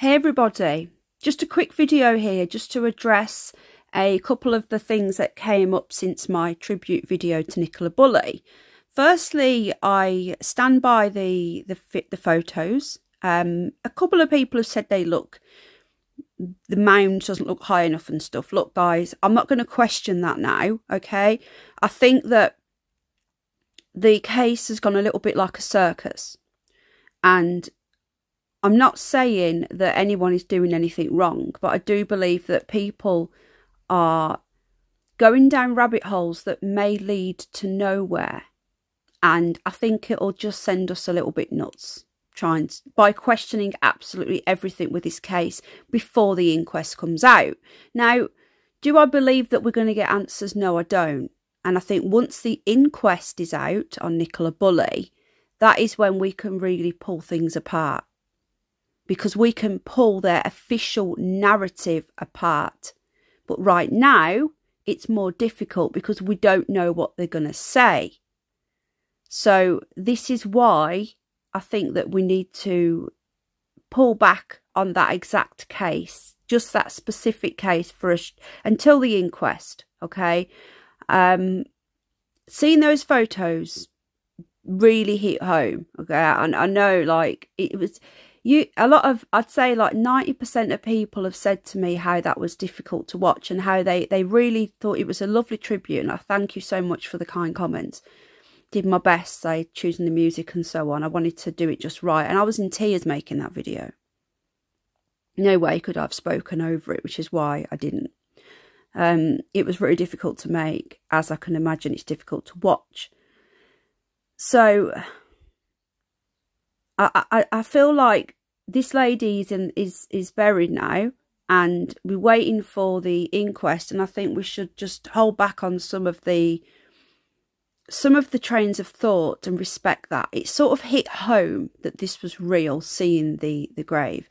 Hey everybody, just a quick video here just to address a couple of the things that came up since my tribute video to Nicola Bulley. Firstly, I stand by the the the photos. Um, a couple of people have said they look the mound doesn't look high enough and stuff. Look, guys, I'm not going to question that now. Okay, I think that the case has gone a little bit like a circus, and I'm not saying that anyone is doing anything wrong, but I do believe that people are going down rabbit holes that may lead to nowhere. And I think it'll just send us a little bit nuts trying to, by questioning absolutely everything with this case before the inquest comes out. Now, do I believe that we're going to get answers? No, I don't. And I think once the inquest is out on Nicola Bulley, that is when we can really pull things apart because we can pull their official narrative apart. But right now, it's more difficult because we don't know what they're going to say. So, this is why I think that we need to pull back on that exact case, just that specific case for us until the inquest. Okay. Um, seeing those photos really hit home. Okay. And I know like it was you a lot of i'd say like 90% of people have said to me how that was difficult to watch and how they they really thought it was a lovely tribute and i thank you so much for the kind comments. Did my best say choosing the music and so on. I wanted to do it just right and i was in tears making that video. No way could i've spoken over it which is why i didn't. Um, it was very difficult to make. As i can imagine it's difficult to watch. So I, I, I feel like this lady is in, is is buried now and we're waiting for the inquest and I think we should just hold back on some of the some of the trains of thought and respect that. It sort of hit home that this was real seeing the the grave.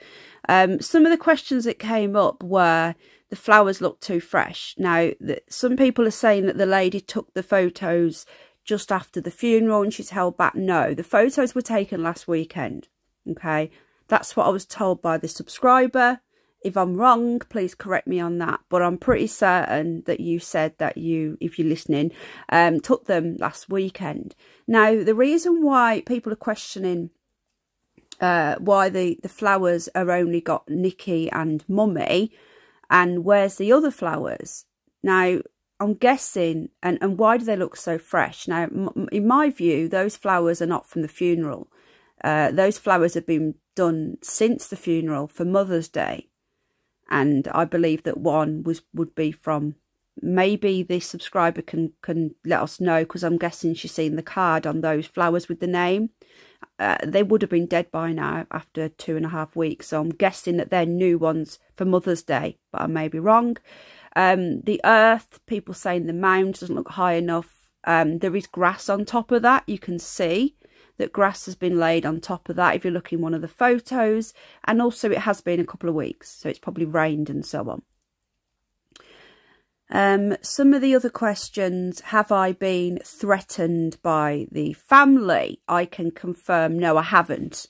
Um, some of the questions that came up were the flowers look too fresh. Now the, some people are saying that the lady took the photos just after the funeral and she's held back no the photos were taken last weekend okay that's what I was told by the subscriber. If I'm wrong, please correct me on that. But I'm pretty certain that you said that you, if you're listening, um, took them last weekend. Now, the reason why people are questioning uh, why the, the flowers are only got Nikki and Mummy and where's the other flowers? Now, I'm guessing, and, and why do they look so fresh? Now, in my view, those flowers are not from the funeral. Uh, those flowers have been done since the funeral for Mother's Day, and I believe that one was would be from maybe the subscriber can can let us know because I'm guessing she's seen the card on those flowers with the name. Uh, they would have been dead by now after two and a half weeks, so I'm guessing that they're new ones for Mother's Day, but I may be wrong. Um, the earth, people saying the mound doesn't look high enough. Um, there is grass on top of that, you can see that grass has been laid on top of that if you're looking one of the photos. And also it has been a couple of weeks so it's probably rained and so on. Um, some of the other questions. Have I been threatened by the family? I can confirm no I haven't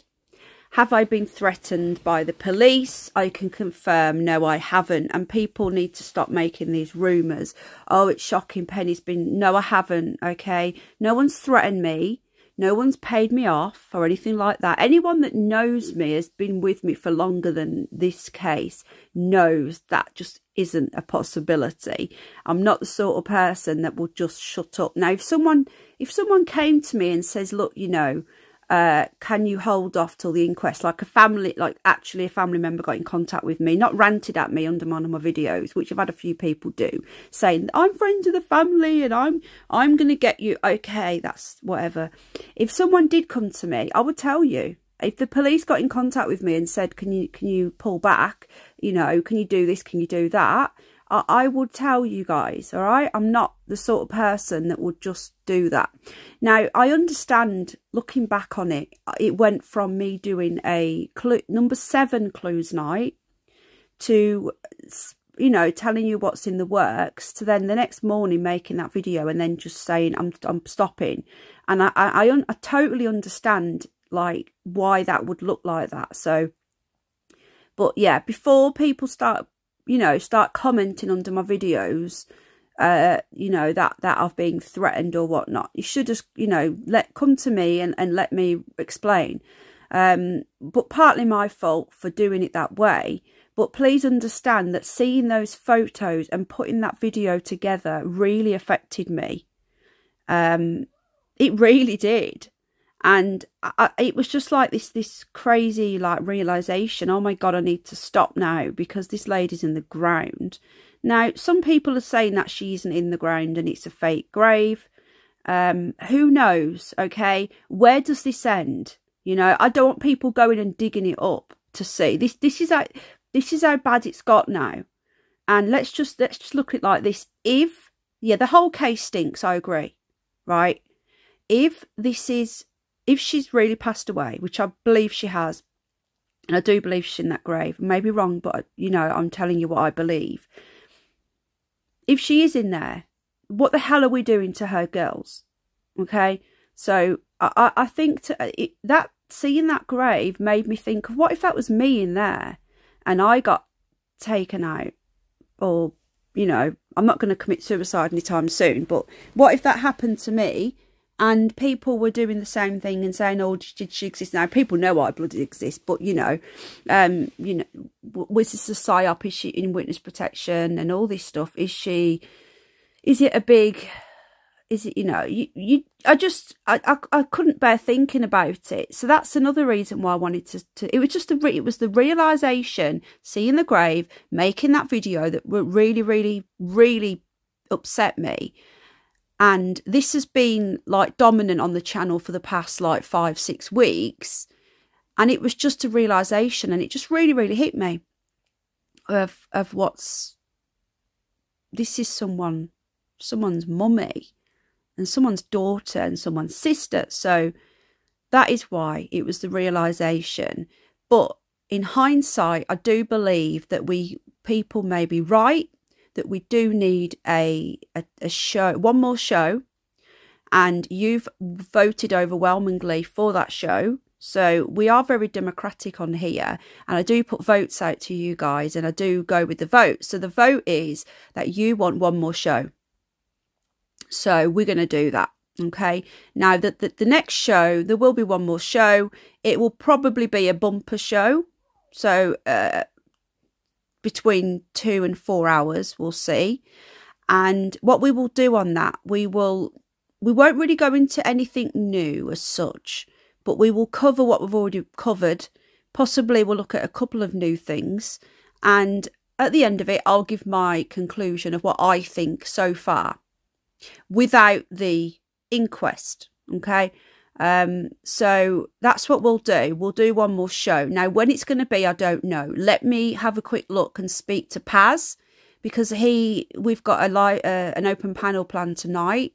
have I been threatened by the police? I can confirm, no, I haven't. And people need to stop making these rumours. Oh, it's shocking. Penny's been, no, I haven't. Okay. No one's threatened me. No one's paid me off or anything like that. Anyone that knows me has been with me for longer than this case knows that just isn't a possibility. I'm not the sort of person that will just shut up. Now, if someone if someone came to me and says, look, you know, uh, can you hold off till the inquest? Like a family, like actually a family member got in contact with me, not ranted at me under one of my videos, which I've had a few people do, saying I'm friends with the family and I'm I'm gonna get you. Okay, that's whatever. If someone did come to me, I would tell you. If the police got in contact with me and said, "Can you can you pull back? You know, can you do this? Can you do that?" I, would tell you guys, all right? I'm not the sort of person that would just do that. Now, I understand looking back on it, it went from me doing a clue, number seven clues night to, you know, telling you what's in the works to then the next morning making that video and then just saying I'm, I'm stopping. And I, I, I, I totally understand like why that would look like that. So But yeah, before people start, you know, start commenting under my videos, uh, you know, that, that I've been threatened or whatnot, you should just, you know, let come to me and, and let me explain. Um, but partly my fault for doing it that way. But please understand that seeing those photos and putting that video together really affected me. Um, it really did. And I, it was just like this, this crazy like realization. Oh my God, I need to stop now because this lady's in the ground. Now, some people are saying that she isn't in the ground and it's a fake grave. Um, who knows? Okay. Where does this end? You know, I don't want people going and digging it up to see this. This is how this is how bad it's got now. And let's just let's just look at it like this. If yeah, the whole case stinks. I agree, right? If this is if she's really passed away, which I believe she has, and I do believe she's in that grave. I may be wrong, but you know, I'm telling you what I believe. If she is in there, what the hell are we doing to her girls? Okay, so I, I think to, uh, it, that seeing that grave made me think of what if that was me in there and I got taken out or you know I'm not going to commit suicide anytime soon but what if that happened to me and people were doing the same thing and saying oh did she exist? Now people know I bloody exist but you know um you know was this a psyop is she in witness protection and all this stuff? Is she is it a big is it you know you, you i just I, I, I couldn't bear thinking about it. So that's another reason why i wanted to, to it was just the it was the realization seeing the grave making that video that really really really upset me and this has been like dominant on the channel for the past like five six weeks and it was just a realization and it just really really hit me of of what's this is someone someone's mummy and someone's daughter and someone's sister. So that is why it was the realization. But in hindsight, I do believe that we people may be right, that we do need a, a, a show, one more show. And you've voted overwhelmingly for that show. So we are very democratic on here. And I do put votes out to you guys and I do go with the vote. So the vote is that you want one more show. So we're going to do that. Okay. Now that the, the next show, there will be one more show. It will probably be a bumper show. So uh, between two and four hours, we'll see. And what we will do on that, we will we won't really go into anything new as such, but we will cover what we've already covered. Possibly we'll look at a couple of new things. And at the end of it, I'll give my conclusion of what I think so far without the inquest. Okay. Um, so that's what we'll do. We'll do one more show. Now, when it's going to be, I don't know. Let me have a quick look and speak to Paz because he, we've got a li- uh, an open panel plan tonight.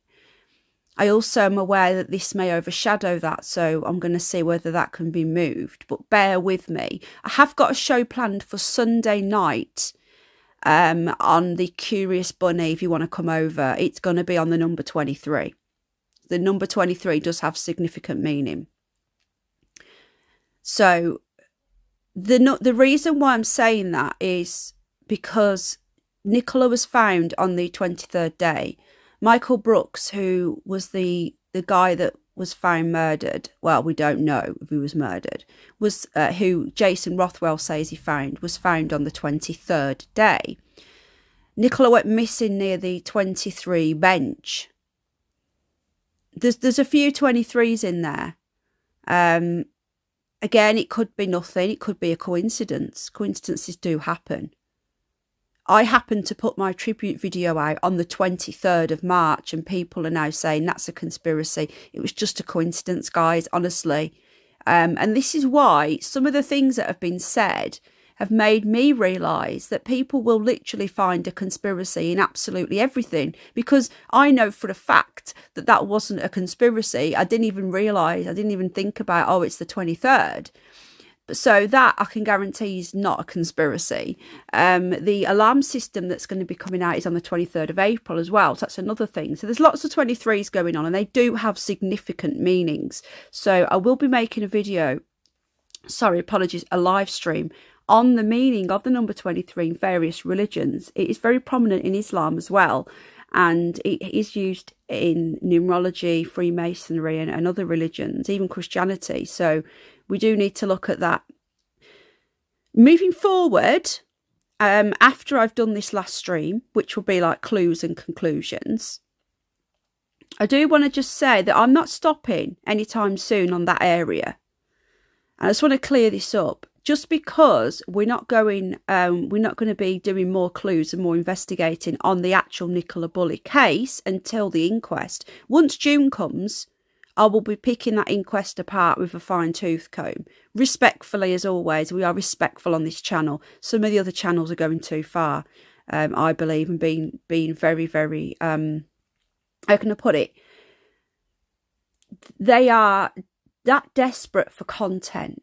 I also am aware that this may overshadow that, so I'm going to see whether that can be moved. But bear with me. I have got a show planned for Sunday night um, on the Curious Bunny, if you want to come over, it's going to be on the number 23. The number 23 does have significant meaning. So the the reason why I'm saying that is because Nicola was found on the 23rd day. Michael Brooks, who was the the guy that was found murdered. Well, we don't know if he was murdered. Was uh, who Jason Rothwell says he found was found on the twenty third day. Nicola went missing near the twenty three bench. There's there's a few twenty threes in there. Um, again, it could be nothing. It could be a coincidence. Coincidences do happen. I happened to put my tribute video out on the 23rd of March, and people are now saying that's a conspiracy. It was just a coincidence, guys, honestly. Um, and this is why some of the things that have been said have made me realise that people will literally find a conspiracy in absolutely everything because I know for a fact that that wasn't a conspiracy. I didn't even realise, I didn't even think about, oh, it's the 23rd. So that I can guarantee is not a conspiracy. Um, the alarm system that's going to be coming out is on the 23rd of April as well. So that's another thing. So there's lots of 23s going on and they do have significant meanings. So I will be making a video, sorry, apologies, a live stream on the meaning of the number 23 in various religions. It is very prominent in Islam as well, and it is used in numerology, Freemasonry, and, and other religions, even Christianity. So we do need to look at that. Moving forward, um, after I've done this last stream, which will be like clues and conclusions, I do want to just say that I'm not stopping anytime soon on that area. And I just want to clear this up. Just because we're not going, um, we're not going to be doing more clues and more investigating on the actual Nicola Bulley case until the inquest. Once June comes, I will be picking that inquest apart with a fine tooth comb. Respectfully, as always, we are respectful on this channel. Some of the other channels are going too far, um, I believe, and being being very, very um, how can I put it? They are that desperate for content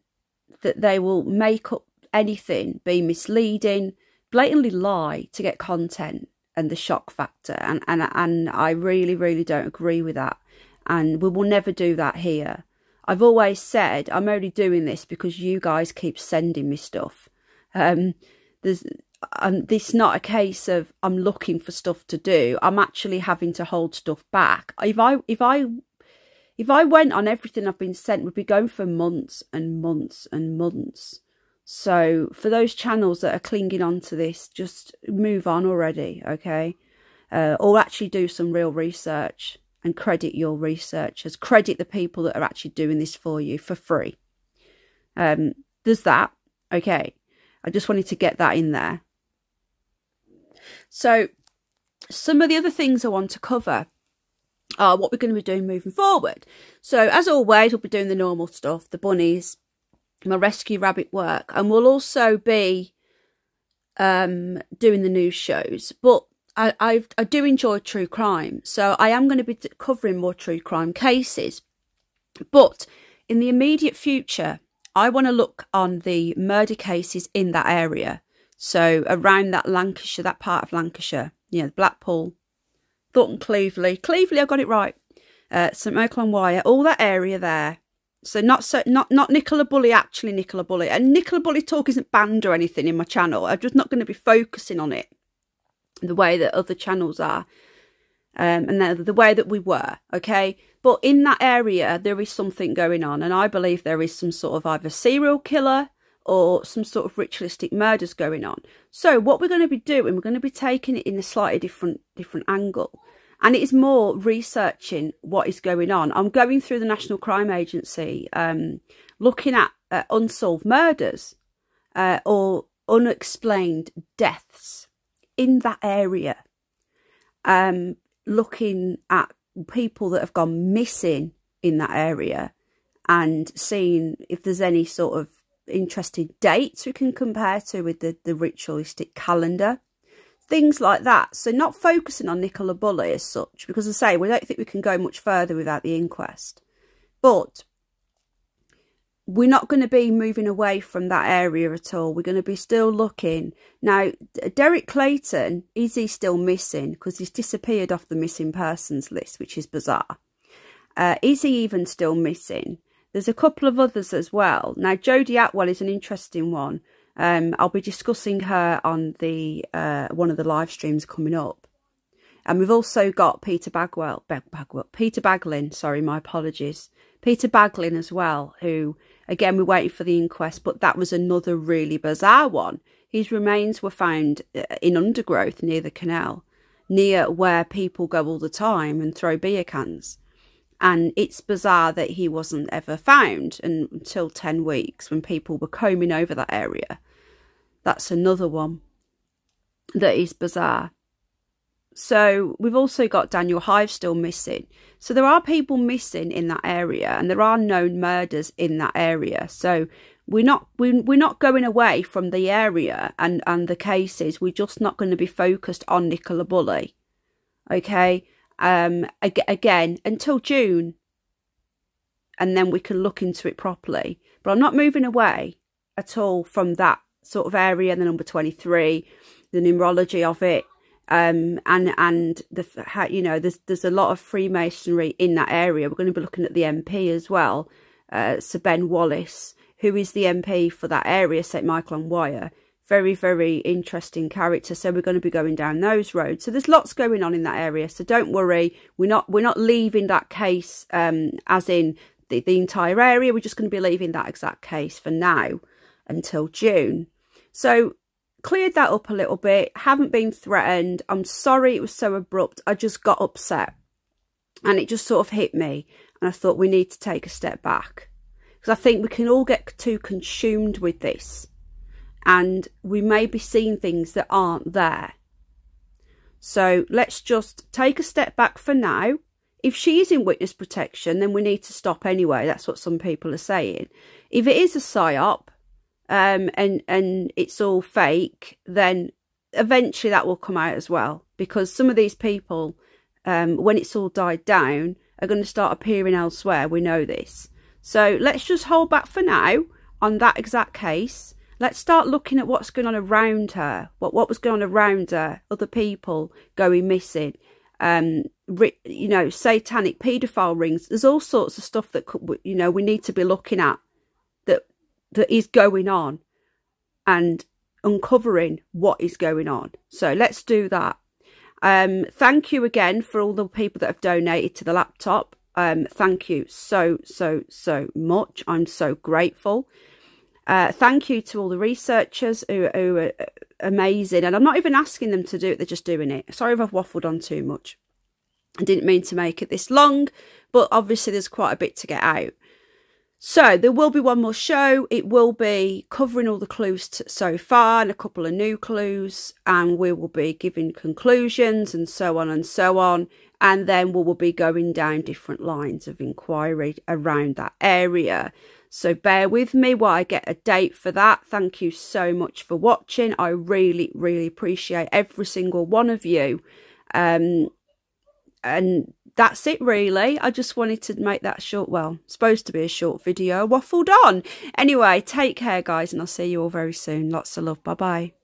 that they will make up anything, be misleading, blatantly lie to get content and the shock factor. And, and, and I really, really don't agree with that. And we will never do that here. I've always said I'm only doing this because you guys keep sending me stuff. Um, there's um, this not a case of I'm looking for stuff to do. I'm actually having to hold stuff back. If I if I if I went on everything I've been sent, we'd be going for months and months and months. So for those channels that are clinging on to this, just move on already, okay? Uh, or actually do some real research and credit your researchers. Credit the people that are actually doing this for you for free. Um, there's that, okay? I just wanted to get that in there. So, some of the other things I want to cover what we're going to be doing moving forward. So, as always, we'll be doing the normal stuff, the bunnies, my rescue rabbit work, and we'll also be um, doing the news shows. But I, i I do enjoy true crime, so I am going to be covering more true crime cases. But in the immediate future, I want to look on the murder cases in that area. So around that Lancashire, that part of Lancashire, yeah, Blackpool, Thornton Cleveley, Cleveley, I got it right. Uh, St Michael on Wyre, all that area there. So not so not not Nicola Bulley, actually Nicola Bulley. and Nicola Bulley talk isn't banned or anything in my channel. I'm just not going to be focusing on it the way that other channels are, um, and the, the way that we were. Okay, but in that area there is something going on, and I believe there is some sort of either serial killer or some sort of ritualistic murders going on. So what we're going to be doing, we're going to be taking it in a slightly different different angle. And it is more researching what is going on. I'm going through the National Crime Agency, um, looking at uh, unsolved murders uh, or unexplained deaths in that area. Um, looking at people that have gone missing in that area and seeing if there's any sort of interesting dates we can compare to with the, the ritualistic calendar. Things like that. So not focusing on Nicola Bulley as such, because I say we don't think we can go much further without the inquest. But we're not going to be moving away from that area at all. We're going to be still looking. Now, Derek Clayton, is he still missing? Because he's disappeared off the missing persons list, which is bizarre. Uh, is he even still missing? There's a couple of others as well. Now, Jodie Atwell is an interesting one. Um, I'll be discussing her on the uh, one of the live streams coming up. And we've also got Peter Bagwell, Bagwell, Peter Baglin, sorry, my apologies. Peter Baglin as well, who, again, we're waiting for the inquest, but that was another really bizarre one. His remains were found uh, in undergrowth near the canal, near where people go all the time and throw beer cans. And it's bizarre that he wasn't ever found until 10 weeks when people were combing over that area. That's another one that is bizarre. So we've also got Daniel Hive still missing. So there are people missing in that area and there are known murders in that area. So we're not we, we're not going away from the area and and the cases. We're just not going to be focused on Nicola Bulley. Okay? um, again until June, and then we can look into it properly. But I'm not moving away at all from that sort of area. The number 23, the numerology of it, um, and and the how, you know there's there's a lot of Freemasonry in that area. We're going to be looking at the MP as well, uh, Sir Ben Wallace, who is the MP for that area, St Michael on Wyre. Very, very interesting character. So we're going to be going down those roads. So there's lots going on in that area. So don't worry. We're not we're not leaving that case um, as in the, the entire area. We're just going to be leaving that exact case for now until June. So cleared that up a little bit. Haven't been threatened. I'm sorry it was so abrupt. I just got upset. And it just sort of hit me. And I thought we need to take a step back. Because I think we can all get too consumed with this. And we may be seeing things that aren't there. So let's just take a step back for now. If she is in witness protection, then we need to stop anyway. That's what some people are saying. If it is a psyop, um, and and it's all fake, then eventually that will come out as well. Because some of these people, um, when it's all died down, are going to start appearing elsewhere. We know this. So let's just hold back for now on that exact case. Let's start looking at what's going on around her, what what was going on around her, other people going missing, um, you know, satanic paedophile rings. There's all sorts of stuff that could, you know we need to be looking at that is going on and uncovering what is going on. So let's do that. Um, thank you again for all the people that have donated to the laptop. Um, thank you so, so, so much. I'm so grateful. Uh, thank you to all the researchers who, who, are amazing. And I'm not even asking them to do it, they're just doing it. Sorry if I've waffled on too much. I didn't mean to make it this long, but obviously there's quite a bit to get out. So there will be one more show. It will be covering all the clues so far and a couple of new clues, and we will be giving conclusions and so on and so on. And then we will be going down different lines of inquiry around that area. So bear with me while I get a date for that. Thank you so much for watching. I really, really appreciate every single one of you. Um, and that's it really. I just wanted to make that short, well, supposed to be a short video, waffled on. Anyway, take care guys and I'll see you all very soon. Lots of love. Bye bye.